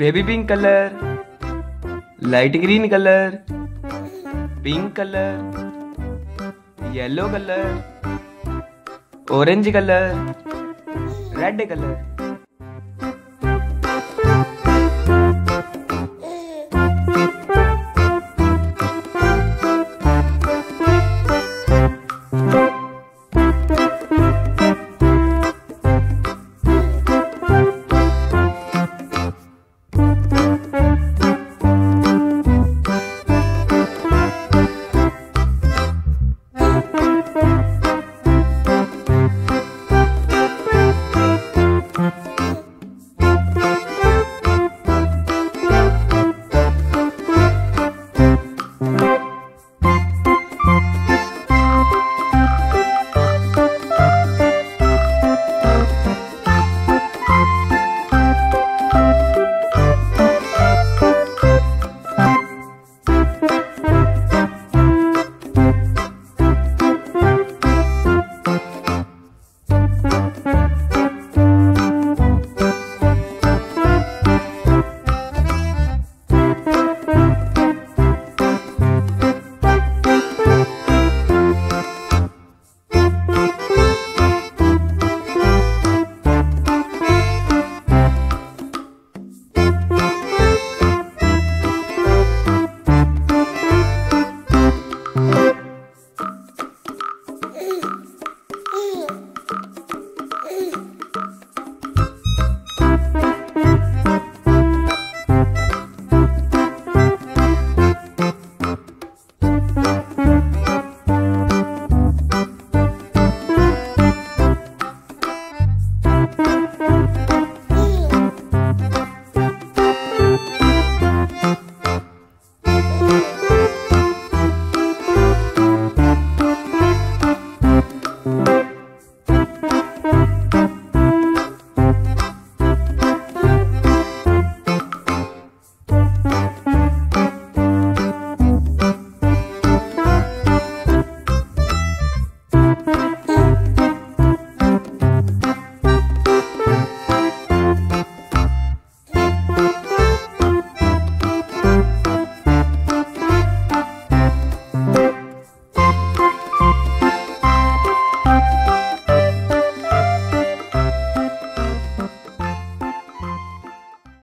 Baby pink colour light green colour pink colour yellow colour orange colour red colour